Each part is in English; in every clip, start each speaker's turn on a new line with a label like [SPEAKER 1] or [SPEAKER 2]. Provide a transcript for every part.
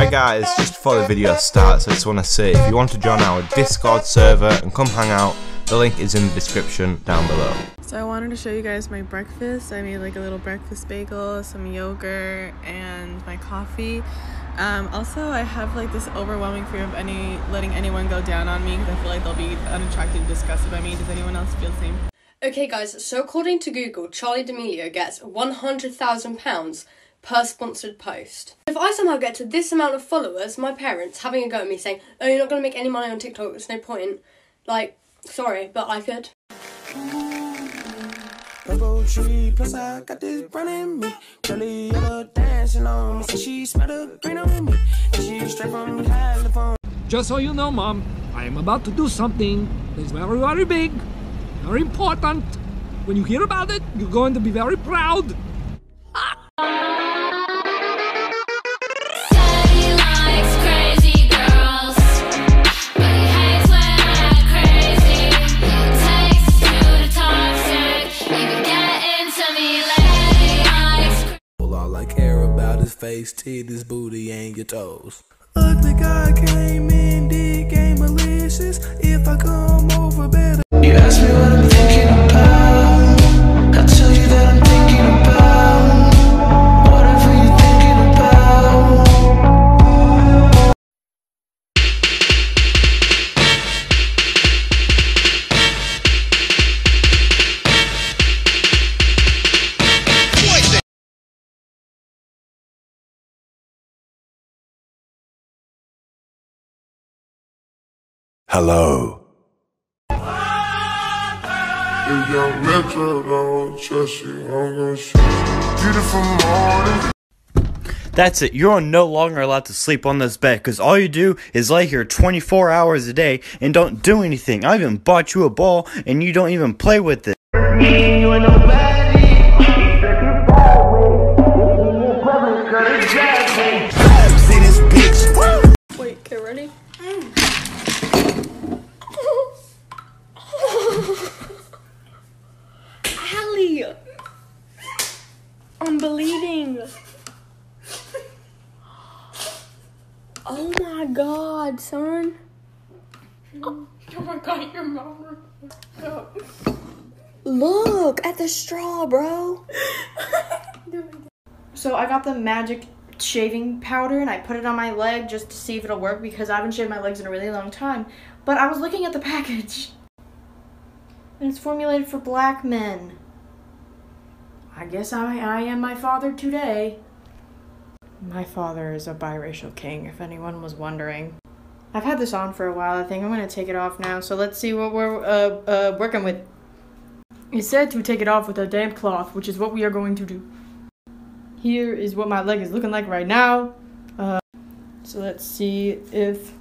[SPEAKER 1] Hi guys, just before the video starts, I just want to say if you want to join our Discord server and come hang out, the link is in the description down below.
[SPEAKER 2] So I wanted to show you guys my breakfast. I made like a little breakfast bagel, some yogurt, and my coffee. Um, also, I have like this overwhelming fear of any letting anyone go down on me because I feel like they'll be unattracted and disgusted by me. Does anyone else feel the same?
[SPEAKER 3] Okay, guys, so according to Google, Charli D'Amelio gets £100,000 per sponsored post. If I somehow get to this amount of followers, my parents having a go at me saying, Oh, you're not going to make any money on TikTok, there's no point. Like, sorry, but I could.
[SPEAKER 4] Rainbow tree, plus I got this brand in me. Curly yellow dancing on me. Say she smell the green on me. She straight from California.
[SPEAKER 5] Just so you know, Mom, I am about to do something that's very, very big, very important. When you hear about it, you're going to be very proud.
[SPEAKER 4] Face, titties, booty, and your toes. Ugly guy came in, did game malicious. If I come over, better. You ask me what I'm
[SPEAKER 6] Beautiful morning.
[SPEAKER 7] That's it. You're no longer allowed to sleep on this bed because all you do is lay here 24 hours a day and don't do anything. I even bought you a ball and you don't even play with it.
[SPEAKER 3] Oh my god, son.
[SPEAKER 2] Oh, oh my god, your mom.
[SPEAKER 3] Look at the straw, bro.
[SPEAKER 8] So I got the magic shaving powder and I put it on my leg just to see if it'll work because I haven't shaved my legs in a really long time. But I was looking at the package. And it's formulated for black men. I guess I, I am my father today. My father is a biracial king, if anyone was wondering. I've had this on for a while. I think I'm going to take it off now. So let's see what we're uh, uh, working with. It said to take it off with a damp cloth, which is what we are going to do. Here is what my leg is looking like right now. Uh, so let's see if.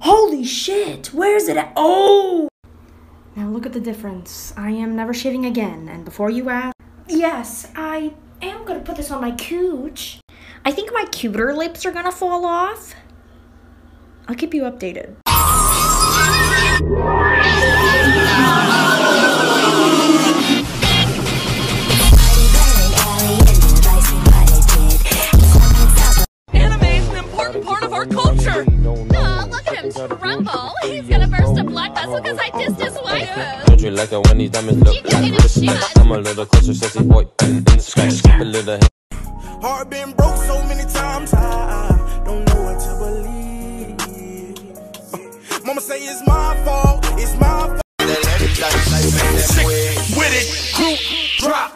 [SPEAKER 8] Holy shit! Where's it at? Oh! Now look at the difference. I am never shaving again, and before you ask. Yes, I am gonna put this on my cooch. I think my cuter lips are gonna fall off. I'll keep you updated.
[SPEAKER 9] Anime is an important part of our culture. Oh, look at him tremble. He's gonna burst a blood vessel because I dissed his wife.
[SPEAKER 10] Don't you like it when these diamonds look like
[SPEAKER 9] get a
[SPEAKER 10] this? I'm a little closer, sexy boy, in the sky. Skip a little
[SPEAKER 4] Heart been broke so many times, I don't know what to believe. Mama say it's my fault, it's my fault. With it, group drop.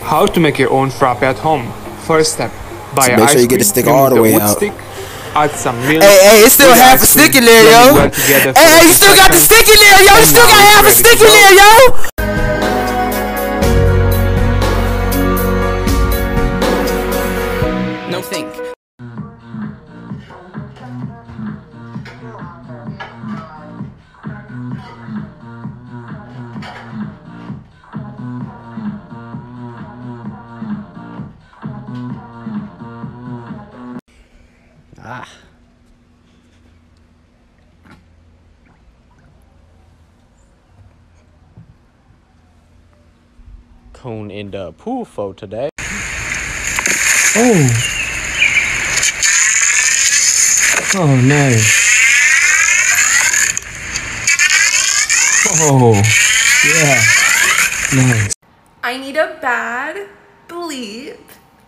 [SPEAKER 11] How to make your own frappe at home. First step,
[SPEAKER 12] So make sure you get the stick all the way out.
[SPEAKER 11] Stick, add some milk.
[SPEAKER 12] Hey, hey, it's still half a stick in there, yo.
[SPEAKER 11] well
[SPEAKER 12] Hey, hey, you still got the stick in there, yo. You still got half a stick in there, yo.
[SPEAKER 13] Cone in the pool for today.
[SPEAKER 14] Oh. Oh, nice. Oh, yeah. Nice.
[SPEAKER 15] I need a bad bleep.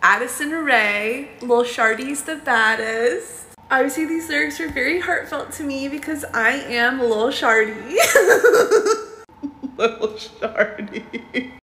[SPEAKER 15] Addison Rae, Lil Shardy's the baddest. Obviously, these lyrics are very heartfelt to me because I am Lil Shardy. Lil Shardy.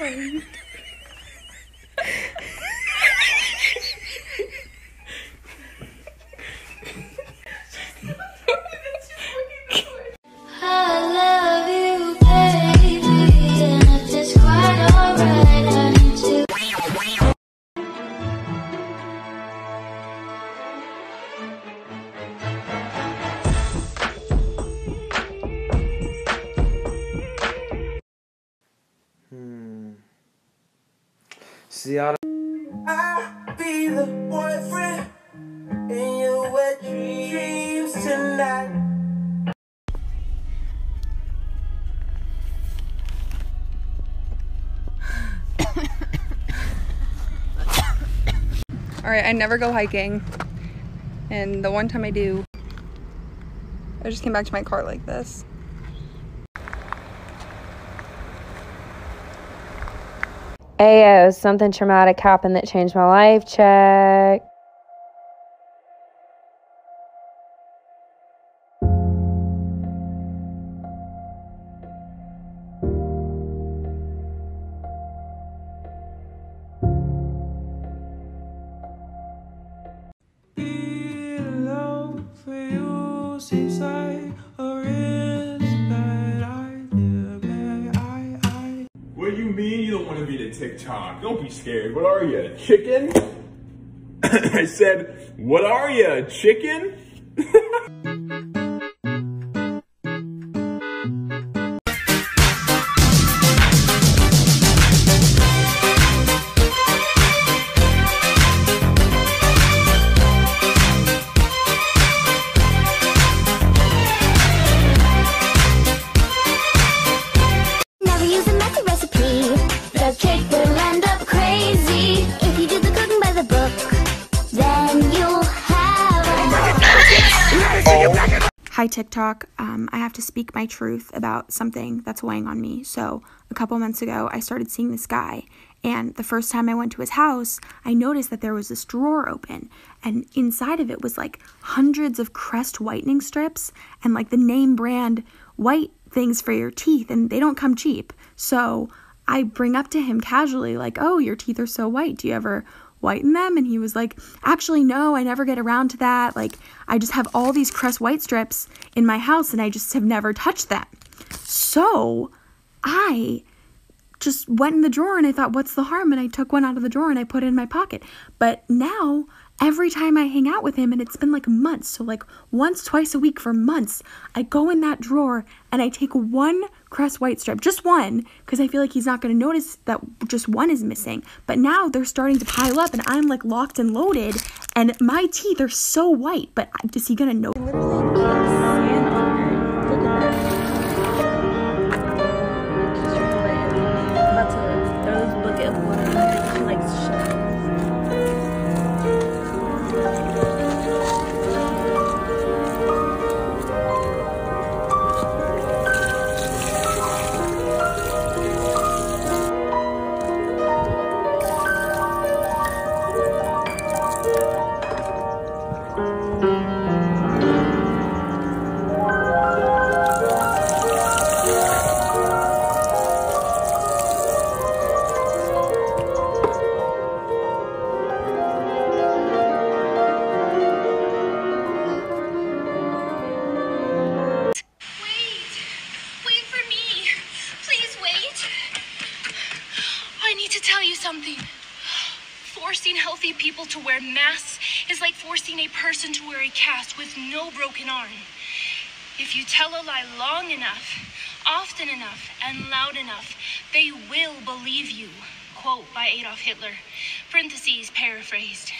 [SPEAKER 9] は。See, I I'll be the boyfriend in your wet dreams tonight.
[SPEAKER 11] All right, I never go hiking. And the one time I do, I just came back to my car like this.
[SPEAKER 16] Ayo, something traumatic happened that changed my life. Check.
[SPEAKER 17] TikTok? Don't be scared. What are you, chicken? I said, what are you, chicken?
[SPEAKER 18] Hi, TikTok. Um, I have to speak my truth about something that's weighing on me. So, a couple months ago, I started seeing this guy. And the first time I went to his house, I noticed that there was this drawer open. And inside of it was like hundreds of Crest whitening strips and like the name brand white things for your teeth. And they don't come cheap. So, I bring up to him casually, like, oh, your teeth are so white. Do you ever whiten them? And he was like, actually, no, I never get around to that. Like, I just have all these Crest white strips in my house and I just have never touched them. So I just went in the drawer and I thought, what's the harm? And I took one out of the drawer and I put it in my pocket. But now, every time I hang out with him, and it's been like months, so like once, twice a week for months, I go in that drawer and I take one Crest White strip, just one, because I feel like he's not going to notice that just one is missing. But now they're starting to pile up and I'm like locked and loaded, and my teeth are so white. But is he going to know?
[SPEAKER 9] People to wear masks is like forcing a person to wear a cast with no broken arm. If you tell a lie long enough, often enough, and loud enough, they will believe you. Quote by Adolf Hitler. Parentheses paraphrased.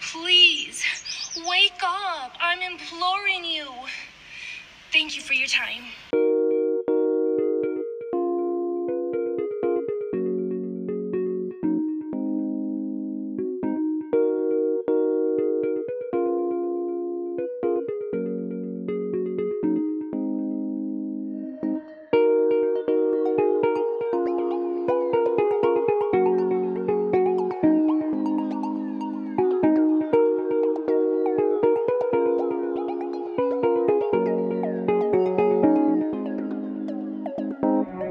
[SPEAKER 9] Please, wake up. I'm imploring you. Thank you for your time.